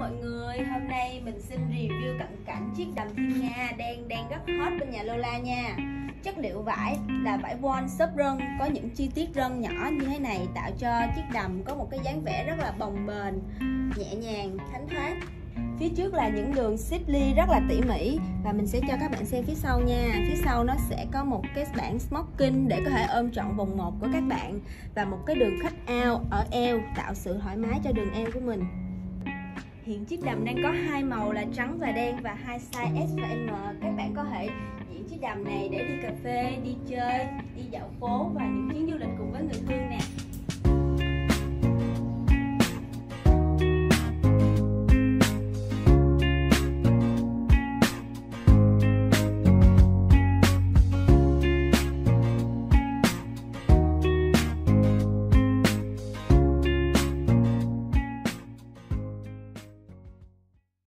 mọi người, hôm nay mình xin review cận cảnh chiếc đầm thiên nga đang đang rất hot bên nhà Lola nha. Chất liệu vải là vải voan xốp rân, có những chi tiết rân nhỏ như thế này tạo cho chiếc đầm có một cái dáng vẻ rất là bồng bềnh, nhẹ nhàng, thánh thoát. Phía trước là những đường xếp ly rất là tỉ mỉ Và mình sẽ cho các bạn xem phía sau nha. Phía sau nó sẽ có một cái bảng smoking để có thể ôm trọn vòng một của các bạn Và một cái đường khách out ở eo tạo sự thoải mái cho đường eo của mình. Hiện chiếc đầm đang có hai màu là trắng và đen và hai size S và M. Các bạn có thể diện chiếc đầm này để đi cà phê, đi chơi, đi dạo phố và những